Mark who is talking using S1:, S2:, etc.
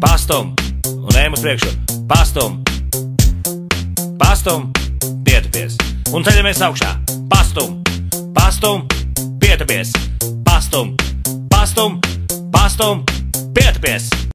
S1: pastum, un ejam uz priekšu. Pastum, pastum, pietupies. Un ceļamies augšā. Pastum, pastum, pietupies. Pastum, pastum, pastum, pietupies.